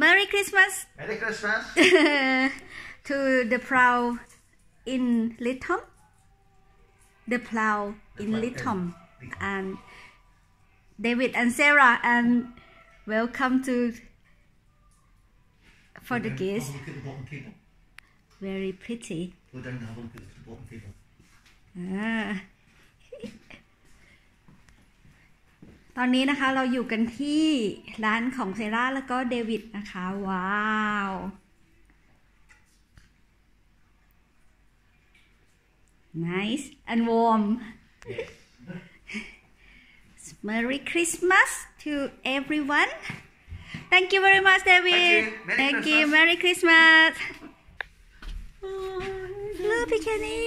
Merry Christmas. Merry Christmas. to the plow in Littom the plow in plow in Littom. and David and Sarah and welcome to for the guests a look at the bottom cable. very pretty. Go อ่าตอนนี้นะคะเราอยู่กันที่ร้านของเซราแล้วก็เดวิดนะคะ ว้าว nice and warm Merry Christmas to everyone Thank you very much David Thank you. Merry you Christmas. Merry Christmas เลิฟพี่แค่นี้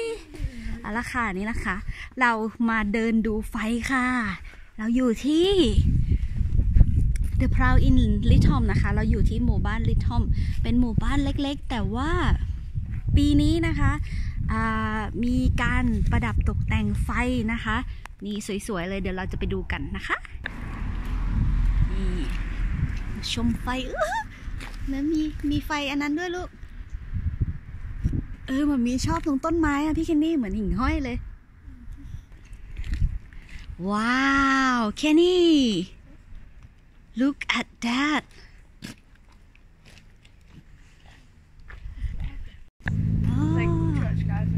เอาละค่ะนี่นะคะ เรามาเดินดูไฟค่ะ เราอยู่ที่ The Proud in Littom นะคะ เราอยู่ที่หมู่บ้าน Littom เป็นหมู่บ้านเล็กๆ แต่ว่าปีนี้นะคะมีการประดับตกแต่งไฟนะคะ นี่สวยๆเลยเดี๋ยวเราจะไปดูกันนะคะนี่ชมไฟเออแล้วมีมีไฟอันนั้นด้วยลูก เออมันมีชอบตรงต้นไม้อะพี่เคนนี่เหมือนหิ่งห้อยเลย ว้าวเคนนี่ look at that อ๋อ like church guys.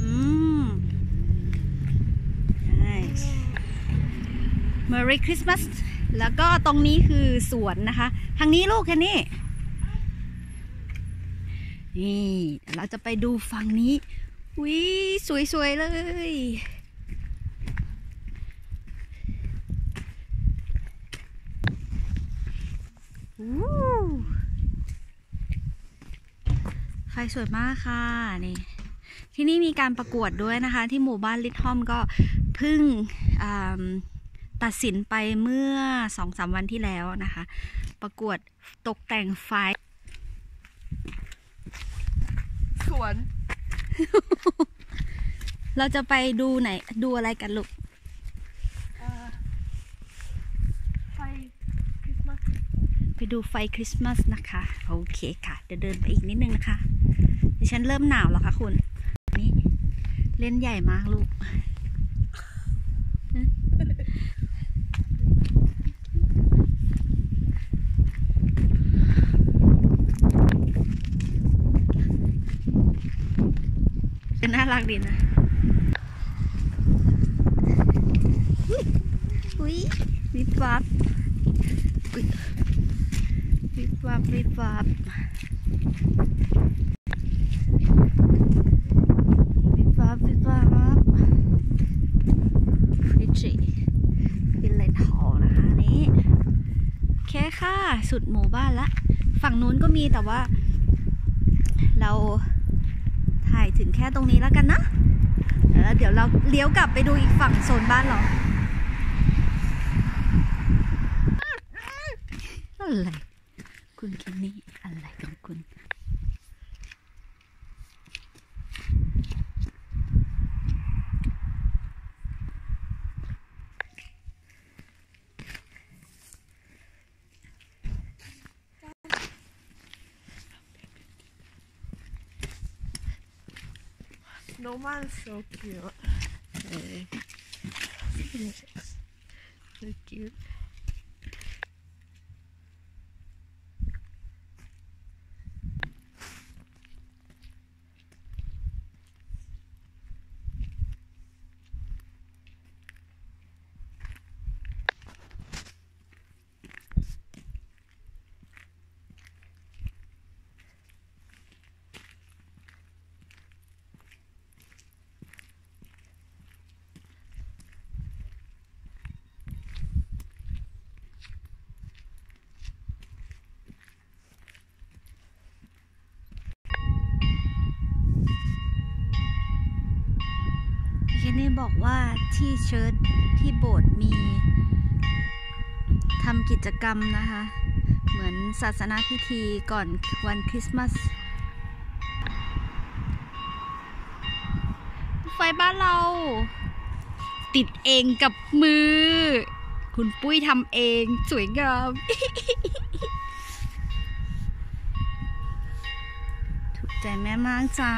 อืม nice Merry Christmas แล้วก็ตรงนี้คือสวนนะคะ ทางนี้ลูกแค่นี้ นี่เดี๋ยวเราจะไปดูฝั่งนี้วิสวยๆเลย ไฟสวยมากค่ะนี่ที่นี่มีการประกวดด้วยนะคะ ที่หมู่บ้านลิททอมก็เพิ่งอ่าตัดสินไปเมื่อสองสามวันที่แล้วนะคะ ประกวดตกแต่งไฟสวน เราจะไปดูไหนดูอะไรกันลูก ไฟคริสต์มาส ไป ดูไฟคริสต์มาสนะคะ โอเคค่ะเดี๋ยวเดินไปอีกนิดนึงนะคะ ดิฉันเริ่มหนาวแล้วค่ะคุณ นี่ เล่นใหญ่มากลูก เป็นน่ารักดีนะอุ้ยวิบวับอุ๊ย วับวิบวับวิบวับวิบวับฟริจิฟิลเลตฮอลนะคะนนี้โอเคค่ะ สุดหมู่บ้านละ ฝั่งนู้นก็มีแต่ว่า เราถ่ายถึงแค่ตรงนี้แล้วกันนะแล้วเดี๋ยวเราเลี้ยวกลับไปดูอีกฝั่งโซนบ้านเราอะไร คุณคินนี่อะไรของคุณ Snowman is so cute. เออ so cute เน่บอกว่าที่เชิร์ตที่โบสถ์มีทำกิจกรรมนะคะ เหมือนศาสนาพิธีก่อนวันคริสต์มาสไฟบ้านเรา ติดเองกับมือ คุณปุ้ยทำเองสวยงามถูกใจแม่มากจ้า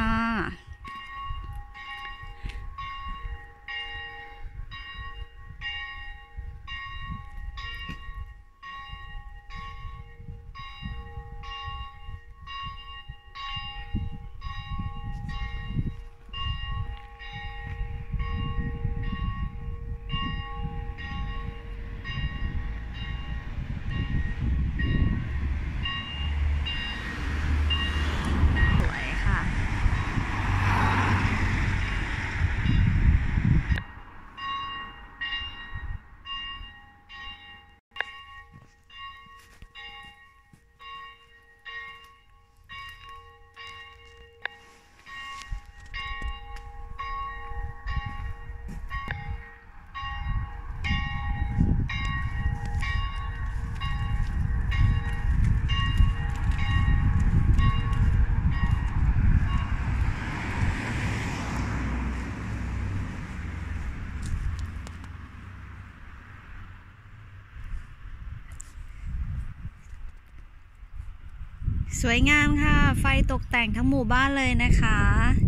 วยงามค่ะ ไฟตกแต่งทั้งหมู่บ้านเลยนะคะ